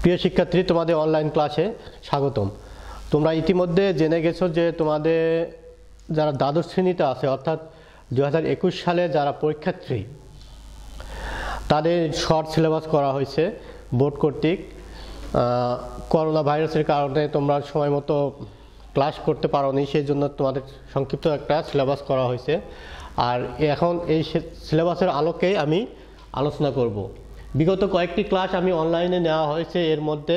প্রিয় শিক্ষার্থী, তোমাদের অনলাইন ক্লাসে স্বাগতম। তোমরা ইতিমধ্যে জেনে গেছো যে তোমাদের যারা দ্বাদশ শ্রেণীতে আছে, অর্থাৎ দু হাজার একুশ সালে যারা পরীক্ষার্থী, তাদের শর্ট সিলেবাস করা হয়েছে বোর্ড কর্তৃক। করোনা ভাইরাসের কারণে তোমরা সময় মতো ক্লাস করতে পারোনি সেই জন্য তোমাদের সংক্ষিপ্ত একটা সিলেবাস করা হয়েছে। আর এখন এই সিলেবাসের আলোকেই আমি আলোচনা করব। বিগত কয়েকটি ক্লাস আমি অনলাইনে নেওয়া হয়েছে, এর মধ্যে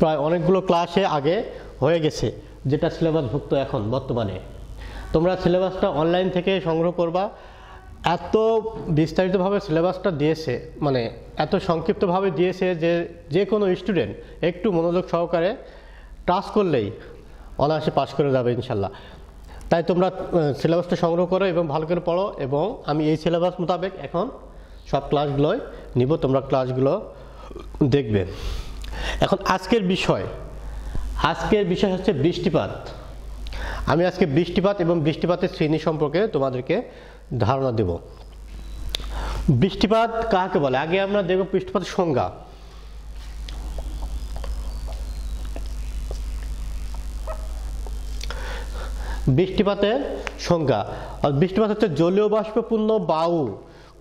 প্রায় অনেকগুলো ক্লাসে আগে হয়ে গেছে, যেটা সিলেবাসভুক্ত এখন, বর্তমানে। তোমরা সিলেবাসটা অনলাইন থেকে সংগ্রহ করবা। এত বিস্তারিতভাবে সিলেবাসটা দিয়েছে মানে এত সংক্ষিপ্তভাবে দিয়েছে যে যে কোনো স্টুডেন্ট একটু মনোযোগ সহকারে টাচ করলেই অনায়াসে পাশ করে যাবে ইনশাল্লাহ। তাই তোমরা সিলেবাসটা সংগ্রহ করো এবং ভালো করে পড়ো এবং আমি এই সিলেবাস মোতাবেক এখন সব ক্লাসগুলোই নিব, তোমরা ক্লাসগুলো দেখবে। এখন আজকের বিষয় আজকের বিষয় হচ্ছে বৃষ্টিপাত। আমি আজকে বৃষ্টিপাত এবং বৃষ্টিপাতের শ্রেণি সম্পর্কে তোমাদেরকে ধারণা দেব। বৃষ্টিপাত কাকে বলে? আগে আমরা দেখব বৃষ্টিপাতের সংজ্ঞা। বৃষ্টিপাতের সংজ্ঞা। বৃষ্টিপাত হচ্ছে জলীয় বাষ্পপূর্ণ বায়ু।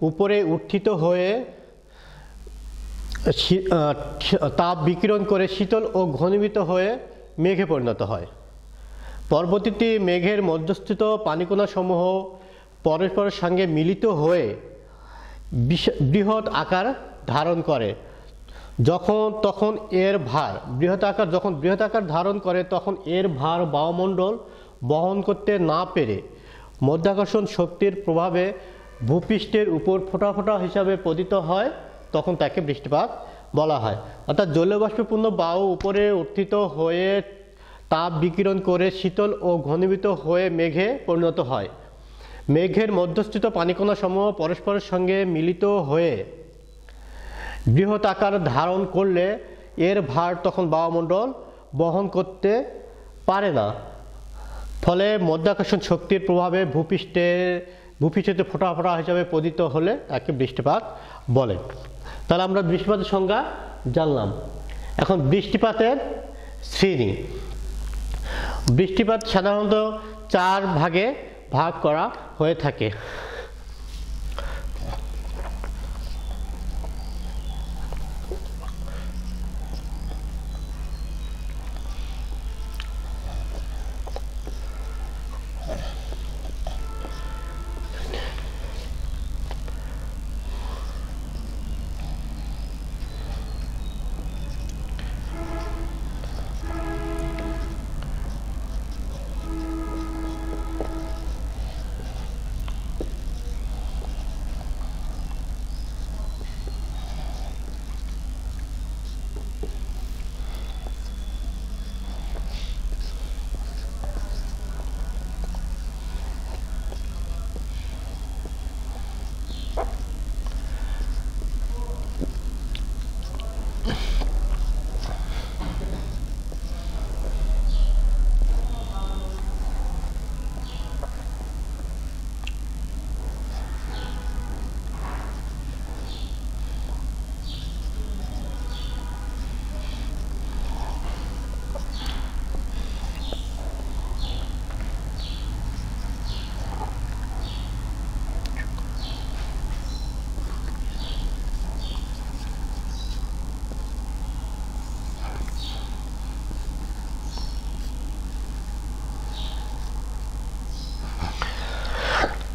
উপরে উত্থিত হয়ে তাপ বিকিরণ করে শীতল ও ঘনীভূত হয়ে মেঘে পরিণত হয়। পরবর্তীতে মেঘের মধ্যস্থিত পানিকোনাসমূহ পরস্পরের সঙ্গে মিলিত হয়ে বৃহৎ আকার ধারণ করে। যখন তখন এর ভার বৃহৎ আকার যখন বৃহৎ আকার ধারণ করে, তখন এর ভার বায়ুমণ্ডল বহন করতে না পেরে মধ্যাকর্ষণ শক্তির প্রভাবে ভূপৃষ্ঠের উপর ফোঁটা ফোঁটা হিসাবে পতিত হয়, তখন তাকে বৃষ্টিপাত বলা হয়। অর্থাৎ জলবাষ্পপূর্ণ বায়ু উপরে উত্থিত হয়ে তাপ বিকিরণ করে শীতল ও ঘনীভূত হয়ে মেঘে পরিণত হয়। মেঘের মধ্যস্থিত পানিকণা সমূহ পরস্পরের সঙ্গে মিলিত হয়ে বৃহৎ আকার ধারণ করলে এর ভার তখন বায়ুমণ্ডল বহন করতে পারে না। ফলে মধ্যাকর্ষণ শক্তির প্রভাবে ভূপৃষ্ঠে ভূপৃষ্ঠতে ফোটা ফোটা হিসাবে পতিত হলে তাকে বৃষ্টিপাত বলে। তাহলে আমরা বৃষ্টিপাতের সংজ্ঞা জানলাম। এখন বৃষ্টিপাতের শ্রেণি। বৃষ্টিপাত সাধারণত চার ভাগে ভাগ করা হয়ে থাকে।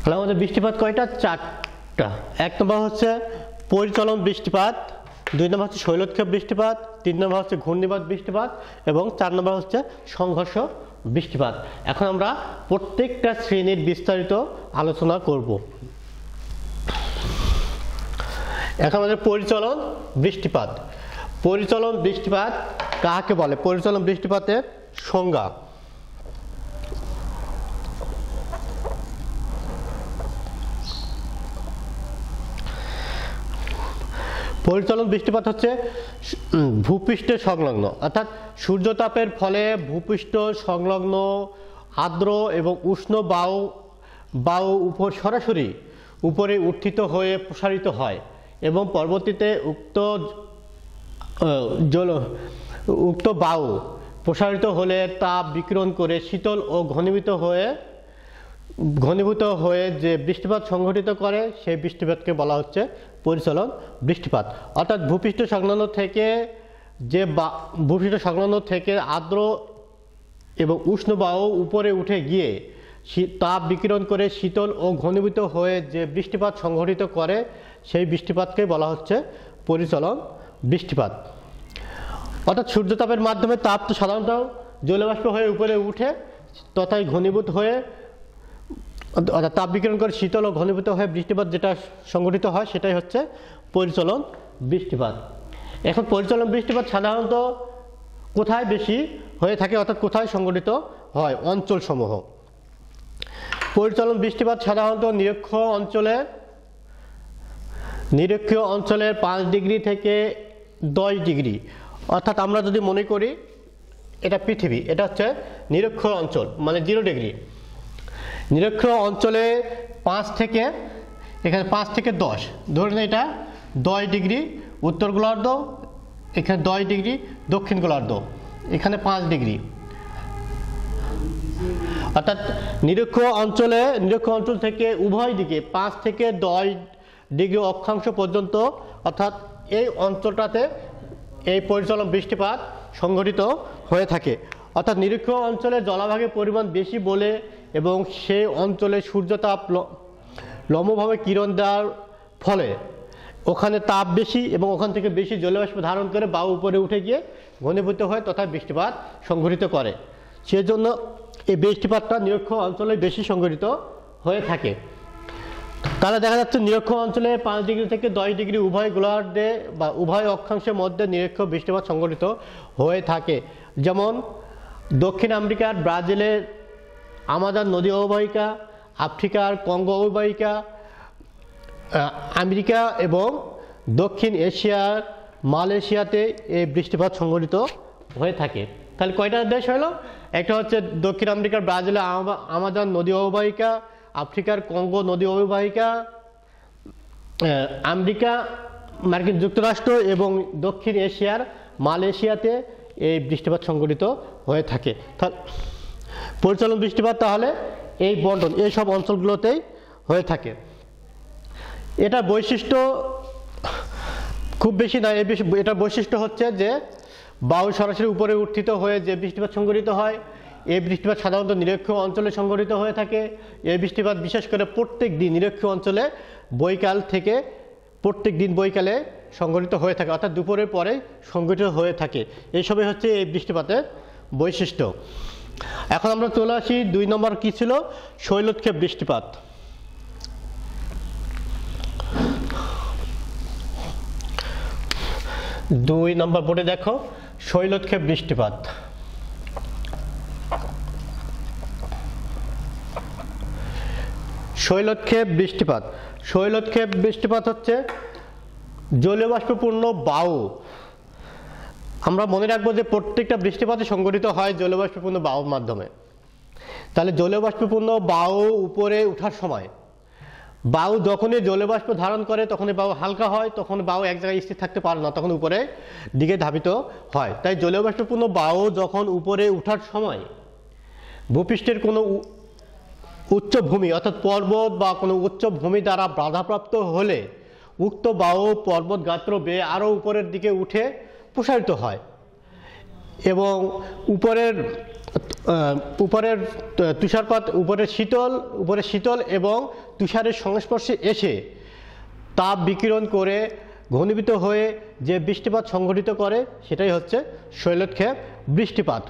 তাহলে আমাদের বৃষ্টিপাত কয়টা? চারটা। এক নম্বর হচ্ছে পরিচলন বৃষ্টিপাত, দুই নম্বর হচ্ছে শৈলোৎক্ষেপ বৃষ্টিপাত, তিন নম্বর হচ্ছে ঘূর্ণিপাত বৃষ্টিপাত, এবং চার নম্বর হচ্ছে সংঘর্ষ বৃষ্টিপাত। এখন আমরা প্রত্যেকটা শ্রেণির বিস্তারিত আলোচনা করব। এখন আমাদের পরিচলন বৃষ্টিপাত। পরিচলন বৃষ্টিপাত কাকে বলে? পরিচলন বৃষ্টিপাতের সংজ্ঞা। পরিচালন বৃষ্টিপাত হচ্ছে উম, ভূপৃষ্ঠের সংলগ্ন। অর্থাৎ সূর্যতাপের ফলে ভূপৃষ্ঠ সংলগ্ন আর্দ্র এবং উষ্ণ বায়ু বায়ু উপর সরাসরি উপরে উত্থিত হয়ে প্রসারিত হয় এবং পরবর্তীতে উক্ত জল উক্ত বায়ু প্রসারিত হলে তাপ বিকিরণ করে শীতল ও ঘনীভূত হয়ে ঘনীভূত হয়ে যে বৃষ্টিপাত সংঘটিত করে, সেই বৃষ্টিপাতকে বলা হচ্ছে পরিচলন বৃষ্টিপাত। অর্থাৎ ভূপৃষ্ঠ সংলগ্ন থেকে যে বা, ভূপৃষ্ঠ সংলগ্ন থেকে আর্দ্র এবং উষ্ণ বায়ু উপরে উঠে গিয়ে তাপ বিকিরণ করে শীতল ও ঘনীভূত হয়ে যে বৃষ্টিপাত সংঘটিত করে, সেই বৃষ্টিপাতকে বলা হচ্ছে পরিচলন বৃষ্টিপাত। অর্থাৎ সূর্যতাপের মাধ্যমে তাপ তো সাধারণত জলবাষ্প হয়ে উপরে উঠে তথায় ঘনীভূত হয়ে অর্থাৎ তাপ বিকিরণ করে শীতল ও ঘনীভূত হয়ে বৃষ্টিপাত যেটা সংঘটিত হয়, সেটাই হচ্ছে পরিচলন বৃষ্টিপাত। এখন পরিচলন বৃষ্টিপাত সাধারণত কোথায় বেশি হয়ে থাকে, অর্থাৎ কোথায় সংগঠিত হয়? অঞ্চলসমূহ। পরিচলন বৃষ্টিপাত সাধারণত নিরক্ষ অঞ্চলে, নিরক্ষীয় অঞ্চলের পাঁচ ডিগ্রি থেকে দশ ডিগ্রি। অর্থাৎ আমরা যদি মনে করি, এটা পৃথিবী, এটা হচ্ছে নিরক্ষ অঞ্চল মানে জিরো ডিগ্রি। নিরক্ষীয় অঞ্চলে পাঁচ থেকে, এখানে পাঁচ থেকে দশ। ধরুন এটা দশ ডিগ্রি উত্তর গোলার্ধ, এখানে দশ ডিগ্রি দক্ষিণ গোলার্ধ, এখানে পাঁচ ডিগ্রি। অর্থাৎ নিরক্ষীয় অঞ্চলে, নিরক্ষীয় অঞ্চল থেকে উভয় দিকে পাঁচ থেকে দশ ডিগ্রি অক্ষাংশ পর্যন্ত, অর্থাৎ এই অঞ্চলটাতে এই পরিচালন বৃষ্টিপাত সংঘটিত হয়ে থাকে। অর্থাৎ নিরক্ষীয় অঞ্চলে জলাভাগের পরিমাণ বেশি বলে এবং সে অঞ্চলে সূর্যতাপ লম্বভাবে কিরণ দেওয়ার ফলে ওখানে তাপ বেশি এবং ওখান থেকে বেশি জলবাষ্প ধারণ করে বায়ু উপরে উঠে গিয়ে ঘনীভূত হয় তথা বৃষ্টিপাত সংঘটিত করে। সেজন্য এই বৃষ্টিপাতটা নিরক্ষ অঞ্চলে বেশি সংঘটিত হয়ে থাকে। তাহলে দেখা যাচ্ছে নিরক্ষ অঞ্চলে পাঁচ ডিগ্রি থেকে দশ ডিগ্রি উভয় গোলার্ধে বা উভয় অক্ষাংশের মধ্যে নিরক্ষ বৃষ্টিপাত সংঘটিত হয়ে থাকে। যেমন দক্ষিণ আমেরিকার ব্রাজিলের আমাজন নদী অববাহিকা, আফ্রিকার কঙ্গো অববাহিকা আমেরিকা এবং দক্ষিণ এশিয়ার মালয়েশিয়াতে এই বৃষ্টিপাত সংঘটিত হয়ে থাকে। তাহলে কয়টা দেশ হলো? একটা হচ্ছে দক্ষিণ আমেরিকার ব্রাজিলের আমা- আমাজন নদী অববাহিকা, আফ্রিকার কঙ্গো নদী অববাহিকা আমেরিকা, মার্কিন যুক্তরাষ্ট্র এবং দক্ষিণ এশিয়ার মালয়েশিয়াতে এই বৃষ্টিপাত সংঘটিত হয়ে থাকে। পরিচালন বৃষ্টিপাত তাহলে এই বন্টন, এই সব অঞ্চলগুলোতেই হয়ে থাকে। এটা বৈশিষ্ট্য খুব বেশি নয় এই এটার বৈশিষ্ট্য হচ্ছে যে বায়ু সরাসরি উপরে উত্থিত হয়ে যে বৃষ্টিপাত সংঘটিত হয়, এই বৃষ্টিপাত সাধারণত নিরক্ষীয় অঞ্চলে সংঘটিত হয়ে থাকে। এই বৃষ্টিপাত বিশেষ করে প্রত্যেক দিন নিরক্ষ অঞ্চলে বৈকাল থেকে প্রত্যেক দিন বৈকালে সংঘটিত হয়ে থাকে, অর্থাৎ দুপুরের পরে সংঘটিত হয়ে থাকে। এইসবই হচ্ছে এই বৃষ্টিপাতের বৈশিষ্ট্য। এখন আমরা চলে আসি দুই নম্বর কী ছিল? শৈলোৎক্ষেপ বৃষ্টিপাত দুই নম্বর বোর্ডে দেখো শৈলোৎক্ষেপ বৃষ্টিপাত শৈলোৎক্ষেপ বৃষ্টিপাত শৈলোৎক্ষেপ বৃষ্টিপাত হচ্ছে জলীয়বাষ্পপূর্ণ বায়ু। আমরা মনে রাখব যে প্রত্যেকটা বৃষ্টিপাতই সংঘটিত হয় জলীয়বাষ্পপূর্ণ বায়ুর মাধ্যমে। তাহলে জলীয়বাষ্পপূর্ণ বায়ু উপরে ওঠার সময় বায়ু যখনই জলবাষ্প ধারণ করে তখনই বায়ু হালকা হয়, তখন বায়ু এক জায়গায় স্থির থাকতে পারে না, তখন উপরে দিকে ধাবিত হয়। তাই জলবাষ্পপূর্ণ বায়ু যখন উপরে ওঠার সময় ভূপৃষ্ঠের কোনো উচ্চ ভূমি অর্থাৎ পর্বত বা কোনো উচ্চ ভূমি দ্বারা বাধাপ্রাপ্ত হলে উক্ত বায়ু পর্বত গাত্র বেয়ে আরও উপরের দিকে উঠে প্রসারিত হয়। এবং উপরের উপরের তুষারপাত উপরের শীতল, উপরে শীতল এবং তুষারের সংস্পর্শে এসে তাপ বিকিরণ করে ঘনীভূত হয়ে যে বৃষ্টিপাত সংঘটিত করে, সেটাই হচ্ছে শৈলোৎক্ষেপ বৃষ্টিপাত।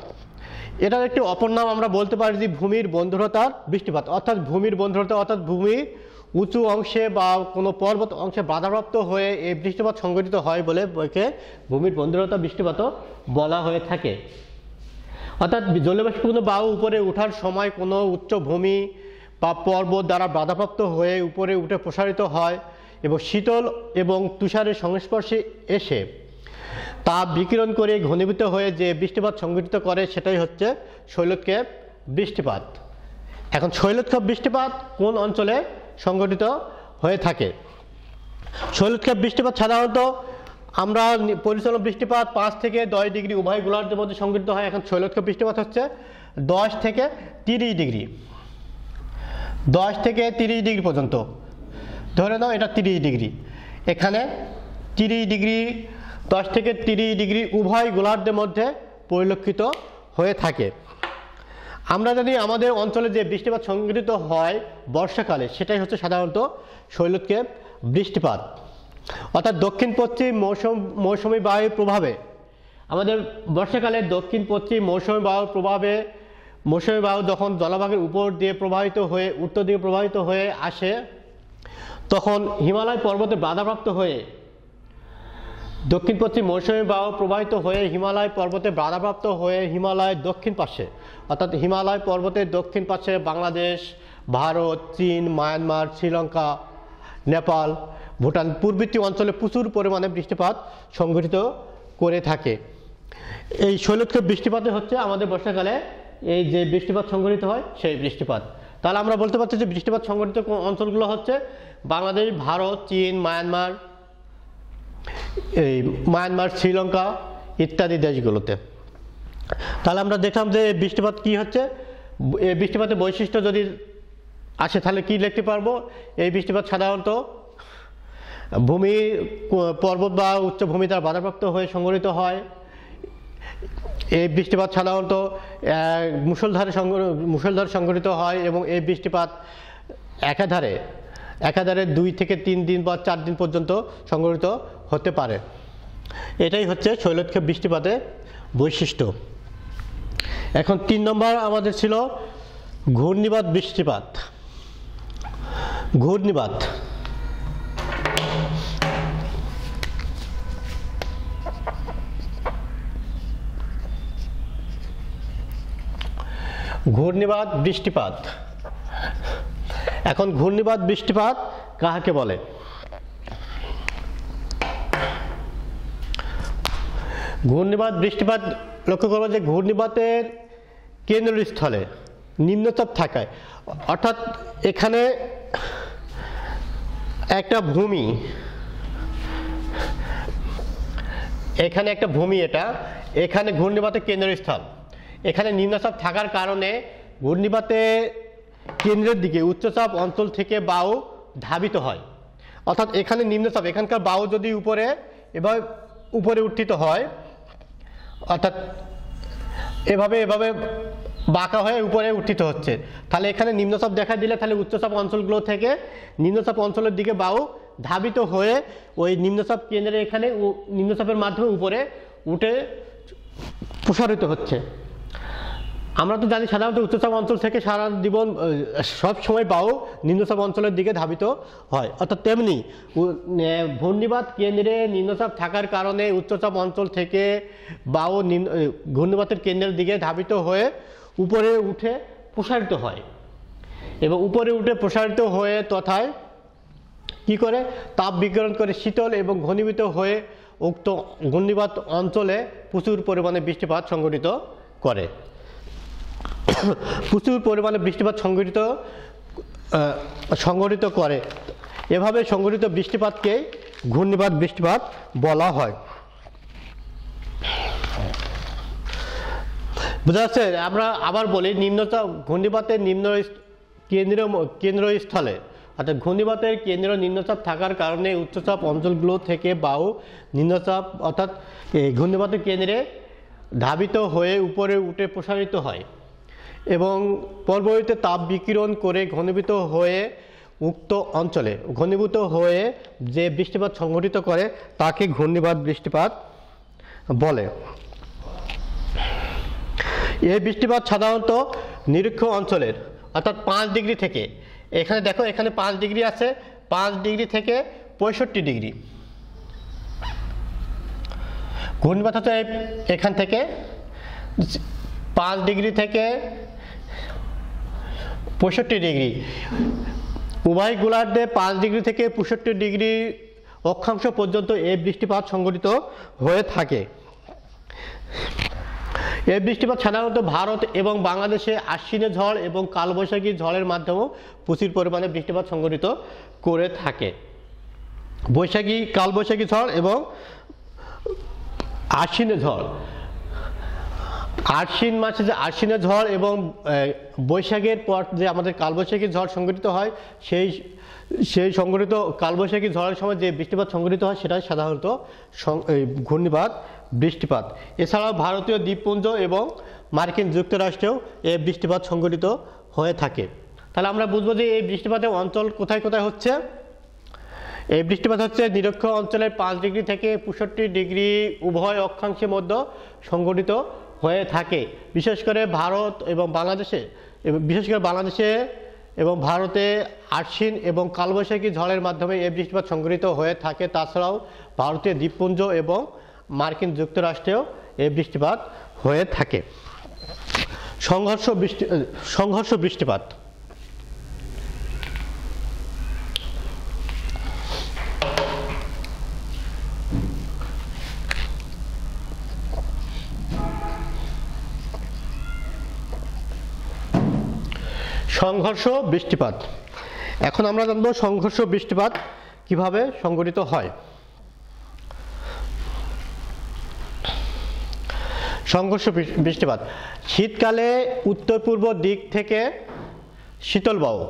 এটার একটি অপর নাম আমরা বলতে পারি যে ভূমির বন্ধুরতার বৃষ্টিপাত। অর্থাৎ ভূমির বন্ধুরতা, অর্থাৎ ভূমির উঁচু অংশে বা কোনো পর্বত অংশে বাধাপ্রাপ্ত হয়ে এই বৃষ্টিপাত সংঘটিত হয় বলে একে ভূমির বন্ধুরতা বৃষ্টিপাতও বলা হয়ে থাকে। অর্থাৎ জলবাষ্পপূর্ণ বায়ু উপরে ওঠার সময় কোনো উচ্চ ভূমি বা পর্বত দ্বারা বাধাপ্রাপ্ত হয়ে উপরে উঠে প্রসারিত হয় এবং শীতল এবং তুষারের সংস্পর্শে এসে তাপ বিকিরণ করে ঘনীভূত হয়ে যে বৃষ্টিপাত সংঘটিত করে সেটাই হচ্ছে শৈলোৎক্ষেপ বৃষ্টিপাত। এখন শৈলোৎক্ষেপ বৃষ্টিপাত কোন অঞ্চলে সংঘটিত হয়ে থাকে। শৈলোৎক্ষেপ বৃষ্টিপাত সাধারণত আমরা পরিচালন বৃষ্টিপাত পাঁচ থেকে দশ ডিগ্রি, উভয় গোলার্ধের মধ্যে সংঘটিত হয়। এখন শৈলক্ষ বৃষ্টিপাত হচ্ছে দশ থেকে তিরিশ ডিগ্রি। দশ থেকে তিরিশ ডিগ্রি পর্যন্ত। ধরে নাও এটা তিরিশ ডিগ্রি। এখানে তিরিশ ডিগ্রি, দশ থেকে তিরিশ ডিগ্রি উভয় গোলার্ধের মধ্যে পরিলক্ষিত হয়ে থাকে। আমরা জানি আমাদের অঞ্চলে যে বৃষ্টিপাত সংঘটিত হয় বর্ষাকালে, সেটাই হচ্ছে সাধারণত শৈলক্ষেপ বৃষ্টিপাত। অর্থাৎ দক্ষিণ পশ্চিম মৌসুম, মৌসুমী বায়ুর প্রভাবে, আমাদের বর্ষাকালে দক্ষিণ পশ্চিম মৌসুমী বায়ুর প্রভাবে, মৌসুমী বায়ু যখন জলভাগের উপর দিয়ে প্রবাহিত হয়ে, উত্তর দিকে প্রবাহিত হয়ে আসে, তখন হিমালয় পর্বতে বাধাপ্রাপ্ত হয়ে দক্ষিণ পশ্চিম মৌসুমী বায়ু প্রবাহিত হয়ে হিমালয় পর্বতে বাধাপ্রাপ্ত হয়ে হিমালয়ের দক্ষিণ পাশে। অর্থাৎ হিমালয় পর্বতের দক্ষিণ পাশে বাংলাদেশ, ভারত, চীন, মায়ানমার, শ্রীলঙ্কা, নেপাল, ভুটান পূর্ববর্তী অঞ্চলে প্রচুর পরিমাণে বৃষ্টিপাত সংঘটিত করে থাকে। এই শৈলক্ষেপ বৃষ্টিপাতে হচ্ছে আমাদের বর্ষাকালে এই যে বৃষ্টিপাত সংঘটিত হয়, সেই বৃষ্টিপাত। তাহলে আমরা বলতে পারছি যে বৃষ্টিপাত সংঘটিত অঞ্চলগুলো হচ্ছে বাংলাদেশ, ভারত, চীন, মায়ানমার এই মায়ানমার, শ্রীলঙ্কা ইত্যাদি দেশগুলোতে। তাহলে আমরা দেখলাম যে বৃষ্টিপাত কি হচ্ছে? এই বৃষ্টিপাতের বৈশিষ্ট্য যদি আসে, তাহলে কি লিখতে পারব? এই বৃষ্টিপাত সাধারণত ভূমি, পর্বত বা উচ্চভূমি দ্বারা বাধাপ্রাপ্ত হয়ে সংঘটিত হয়। এই বৃষ্টিপাত সাধারণত সংঘ- মুষলধারে সংঘটিত হয় এবং এই বৃষ্টিপাত একাধারে একাধারে দুই থেকে তিন দিন বা চার দিন পর্যন্ত সংঘটিত হতে পারে। এটাই হচ্ছে শৈলক্ষেপ বৃষ্টিপাতের বৈশিষ্ট্য। এখন তিন নম্বর আমাদের ছিল ঘূর্ণিবাত বৃষ্টিপাত। ঘূর্ণিবাত ঘূর্ণিবাত বৃষ্টিপাত। এখন ঘূর্ণিবাত বৃষ্টিপাত কাহাকে বলে? ঘূর্ণিবাত বৃষ্টিপাত লক্ষ্য করব যে ঘূর্ণিবাতের কেন্দ্রস্থলে নিম্নচাপ থাকায়। অর্থাৎ এখানে একটা ভূমি, এখানে একটা ভূমি এটা, এখানে ঘূর্ণিবাতের কেন্দ্রস্থল। এখানে নিম্নচাপ থাকার কারণে ঘূর্ণিবাতে কেন্দ্রের দিকে উচ্চচাপ অঞ্চল থেকে বায়ু ধাবিত হয়। অর্থাৎ এখানে নিম্নচাপ, এখানকার বায়ু যদি উপরে, এবার উপরে উত্থিত হয় অর্থাৎ এভাবে এভাবে বাঁকা হয়ে উপরে উত্থিত হচ্ছে। তাহলে এখানে নিম্নচাপ দেখা দিলে তাহলে উচ্চচাপ অঞ্চলগুলো থেকে নিম্নচাপ অঞ্চলের দিকে বাউ ধাবিত হয়ে ওই নিম্নচাপ কেন্দ্রে এখানে নিম্নচাপের মাধ্যমে উপরে উঠে প্রসারিত হচ্ছে। আমরা তো জানি সাধারণত উচ্চচাপ অঞ্চল থেকে সারা জীবন সব সময় নিম্নচাপ অঞ্চলের দিকে ধাবিত হয়। অর্থাৎ তেমনি ঘূর্ণিবাত কেন্দ্রে নিম্নচাপ থাকার কারণে উচ্চচাপ অঞ্চল থেকে বায়ু ঘূর্ণিবাতের কেন্দ্রের দিকে ধাবিত হয়ে উপরে উঠে প্রসারিত হয়। এবং উপরে উঠে প্রসারিত হয়ে তথায় কি করে? তাপ বিকিরণ করে শীতল এবং ঘনীভূত হয়ে উক্ত ঘূর্ণিবাত অঞ্চলে প্রচুর পরিমাণে বৃষ্টিপাত সংঘটিত করে। প্রচুর পরিমাণে বৃষ্টিপাত সংঘটিত সংঘটিত করে। এভাবে সংঘটিত বৃষ্টিপাতকে ঘূর্ণিপাত বৃষ্টিপাত বলা হয়। বোঝা যাচ্ছে? আমরা আবার বলি নিম্নচাপ ঘূর্ণিপাতের নিম্ন ম- কেন্দ্রস্থলে, অর্থাৎ ঘূর্ণিপাতের কেন্দ্র নিম্নচাপ থাকার কারণে উচ্চচাপ অঞ্চলগুলো থেকে বাউ নিম্নচাপ, অর্থাৎ ঘূর্ণিপাতের কেন্দ্রে ধাবিত হয়ে উপরে উঠে প্রসারিত হয়। এবং পরবর্তীতে তাপ বিকিরণ করে ঘনীভূত হয়ে উক্ত অঞ্চলে, ঘনীভূত হয়ে যে বৃষ্টিপাত সংঘটিত করে, তাকে ঘূর্ণিবাত বৃষ্টিপাত বলে। এই বৃষ্টিপাত সাধারণত নিরীক্ষ অঞ্চলের, অর্থাৎ পাঁচ ডিগ্রি থেকে, এখানে দেখো, এখানে পাঁচ ডিগ্রি আছে, পাঁচ ডিগ্রি থেকে পঁয়ষট্টি ডিগ্রি। ঘূর্ণিপাত হচ্ছে এখান থেকে, পাঁচ ডিগ্রি থেকে পঁয়ষট্টি ডিগ্রি। উভয় গোলার্ধে পাঁচ ডিগ্রি থেকে পঁয়ষট্টি ডিগ্রি অক্ষাংশ পর্যন্ত এই বৃষ্টিপাত সংঘটিত হয়ে থাকে। এই বৃষ্টিপাত সাধারণত ভারত এবং বাংলাদেশে আশ্বিনে ঝড় এবং কালবৈশাখী ঝড়ের মাধ্যমেও প্রচুর পরিমাণে বৃষ্টিপাত সংঘটিত করে থাকে। বৈশাখী, কালবৈশাখী ঝড় এবং আশ্বিনে ঝড়। আশ্বিন মাসে যে আশ্বিনের ঝড় এবং বৈশাখের পর যে আমাদের কালবৈশাখী ঝড় সংঘটিত হয়, সেই সেই সংঘটিত কালবৈশাখী ঝড়ের সময় যে বৃষ্টিপাত সংঘটিত হয় সেটাই সাধারণত ঘূর্ণিপাত, বৃষ্টিপাত। এছাড়াও ভারতীয় দ্বীপপুঞ্জ এবং মার্কিন যুক্তরাষ্ট্রেও এই বৃষ্টিপাত সংঘটিত হয়ে থাকে। তাহলে আমরা বুঝব যে এই বৃষ্টিপাতের অঞ্চল কোথায় কোথায় হচ্ছে? এই বৃষ্টিপাত হচ্ছে নিরক্ষ অঞ্চলের পাঁচ ডিগ্রি থেকে পঁয়ষট্টি ডিগ্রি উভয় অক্ষাংশের মধ্যে সংঘটিত হয়ে থাকে। বিশেষ করে ভারত এবং বাংলাদেশে, বিশেষ করে বাংলাদেশে এবং ভারতে আশ্বিন এবং কালবৈশাখী ঝড়ের মাধ্যমে এই বৃষ্টিপাত সংঘটিত হয়ে থাকে। তাছাড়াও ভারতীয় দ্বীপপুঞ্জ এবং মার্কিন যুক্তরাষ্ট্রেও এই বৃষ্টিপাত হয়ে থাকে। সংঘর্ষ বৃষ্টি, সংঘর্ষ বৃষ্টিপাত। সংঘর্ষ বৃষ্টিপাত। এখন আমরা জানব সংঘর্ষ বৃষ্টিপাত কীভাবে সংঘটিত হয়। সংঘর্ষ বৃষ্টিপাত। শীতকালে উত্তর পূর্ব দিক থেকে শীতল বায়ু।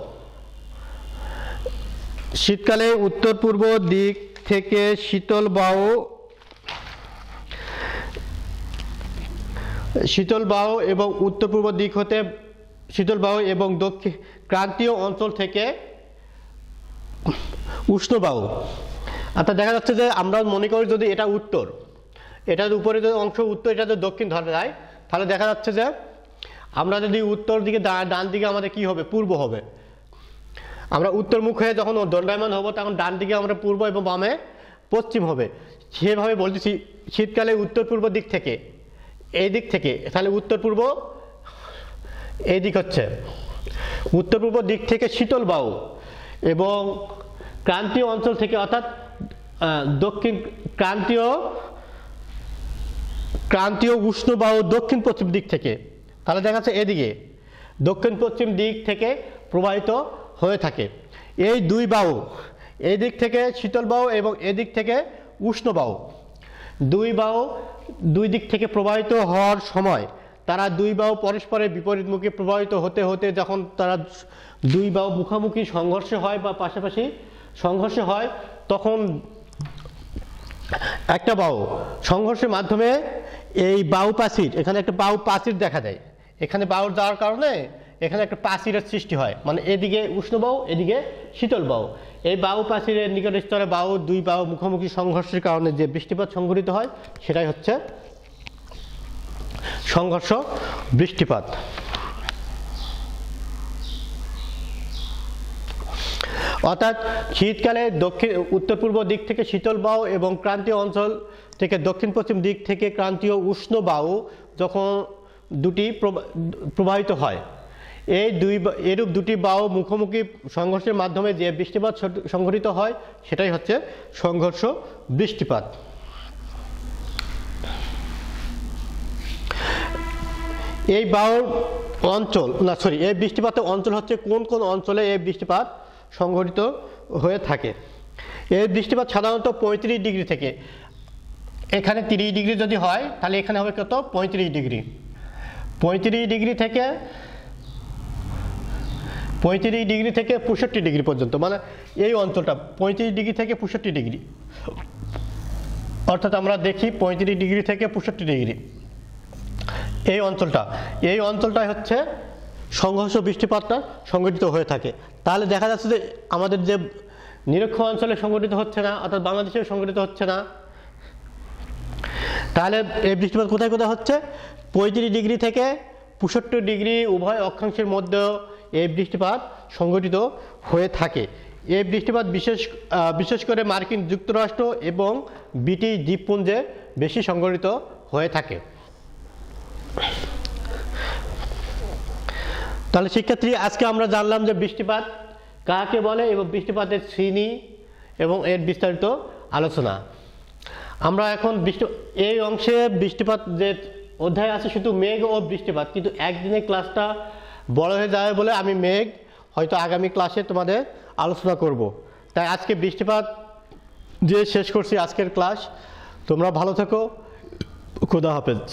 শীতকালে উত্তর পূর্ব দিক থেকে শীতল বায়ু শীতল বায়ু এবং উত্তর পূর্ব দিক হতে শীতল বায়ু এবং দক্ষিণ ক্রান্তীয় অঞ্চল থেকে উষ্ণ বায়ু অর্থাৎ দেখা যাচ্ছে যে আমরা মনে করি যদি এটা উত্তর, এটার উপরে যদি অংশ উত্তর, এটা যদি দক্ষিণ ধরা যায়, তাহলে দেখা যাচ্ছে যে আমরা যদি উত্তর দিকে ডান দিকে আমাদের কি হবে? পূর্ব হবে। আমরা উত্তর মুখ হয়ে যখন দণ্ডায়মান হব, তখন ডান দিকে আমরা পূর্ব এবং বামে পশ্চিম হবে। সেভাবে বলতেছি, শীতকালে উত্তর পূর্ব দিক থেকে, এই দিক থেকে, তাহলে উত্তর পূর্ব এই দিক হচ্ছে। উত্তর পূর্ব দিক থেকে শীতল বায়ু এবং ক্রান্তীয় অঞ্চল থেকে অর্থাৎ দক্ষিণ ক্রান্তীয় ক্রান্তীয় উষ্ণ বায়ু দক্ষিণ পশ্চিম দিক থেকে। তাহলে দেখা যাচ্ছে এদিকে, দক্ষিণ পশ্চিম দিক থেকে প্রবাহিত হয়ে থাকে। এই দুই বায়ু এই দিক থেকে শীতল বায়ু এবং এদিক থেকে উষ্ণ বায়ু দুই বায়ু দুই দিক থেকে প্রবাহিত হওয়ার সময় তারা দুই বায়ু পরস্পরের বিপরীতমুখী প্রবাহিত হতে হতে যখন তারা দুই বায়ু মুখোমুখি সংঘর্ষ হয় বা পাশাপাশি সংঘর্ষ হয়, তখন একটা বায়ু সংঘর্ষের মাধ্যমে এই বায়ু প্রাচীর এখানে একটা বায়ু প্রাচীর দেখা দেয়। এখানে বায়ুর যাওয়ার কারণে এখানে একটা প্রাচীরের সৃষ্টি হয়। মানে এদিকে উষ্ণ বায়ু এদিকে শীতল বায়ু এই বায়ু প্রাচীরের নিকট স্তরে দুই বায়ু মুখোমুখি সংঘর্ষের কারণে যে বৃষ্টিপাত সংঘটিত হয়, সেটাই হচ্ছে সংঘর্ষ, বৃষ্টিপাত। অর্থাৎ শীতকালে দক্ষিণ উত্তর পূর্ব দিক থেকে শীতল বায়ু এবং ক্রান্তীয় অঞ্চল থেকে দক্ষিণ পশ্চিম দিক থেকে ক্রান্তীয় উষ্ণ বায়ু যখন দুটি প্রবা- প্রবাহিত হয়। এই দুই এরূপ দুটি বায়ু মুখোমুখি সংঘর্ষের মাধ্যমে যে বৃষ্টিপাত সংঘটিত হয়, সেটাই হচ্ছে সংঘর্ষ বৃষ্টিপাত। এই বায়ুর অঞ্চল, না সরি এই বৃষ্টিপাতের অঞ্চল হচ্ছে কোন কোন অঞ্চলে এই বৃষ্টিপাত সংঘটিত হয়ে থাকে। এই বৃষ্টিপাত সাধারণত পঁয়ত্রিশ ডিগ্রি থেকে, এখানে তিরিশ ডিগ্রি যদি হয়, তাহলে এখানে হবে কত? পঁয়ত্রিশ ডিগ্রি। পঁয়ত্রিশ ডিগ্রি থেকে, পঁয়ত্রিশ ডিগ্রি থেকে পঁয়ষট্টি ডিগ্রি পর্যন্ত মানে এই অঞ্চলটা পঁয়ত্রিশ ডিগ্রি থেকে পঁয়ষট্টি ডিগ্রি। অর্থাৎ আমরা দেখি পঁয়ত্রিশ ডিগ্রি থেকে পঁয়ষট্টি ডিগ্রি। এই অঞ্চলটা, এই অঞ্চলটাই হচ্ছে সংঘর্ষ বৃষ্টিপাতটা সংঘটিত হয়ে থাকে। তাহলে দেখা যাচ্ছে যে আমাদের যে নিরক্ষ অঞ্চলে সংঘটিত হচ্ছে না, অর্থাৎ বাংলাদেশেও সংঘটিত হচ্ছে না, তাহলে এই বৃষ্টিপাত কোথায় কোথায় হচ্ছে? পঁয়ত্রিশ ডিগ্রি থেকে পঁয়ষট্টি ডিগ্রি উভয় অক্ষাংশের মধ্যেও এই বৃষ্টিপাত সংঘটিত হয়ে থাকে। এই বৃষ্টিপাত বিশেষ বিশেষ করে মার্কিন যুক্তরাষ্ট্র এবং ব্রিটিশ দ্বীপপুঞ্জে বেশি সংগঠিত হয়ে থাকে। তাহলে শিক্ষার্থী, আজকে আমরা জানলাম যে বৃষ্টিপাত কাকে বলে এবং বৃষ্টিপাতের শ্রেণি এবং এর বিস্তারিত আলোচনা। আমরা এখন বৃষ্টি, এই অংশে বৃষ্টিপাত যে অধ্যায় আছে শুধু মেঘ ও বৃষ্টিপাত, কিন্তু একদিনে ক্লাসটা বড় হয়ে যাবে বলে আমি মেঘ, হয়তো আগামী ক্লাসে তোমাদের আলোচনা করব। তাই আজকে বৃষ্টিপাত যে শেষ করছি আজকের ক্লাস। তোমরা ভালো থেকো। খুদা হাফেজ।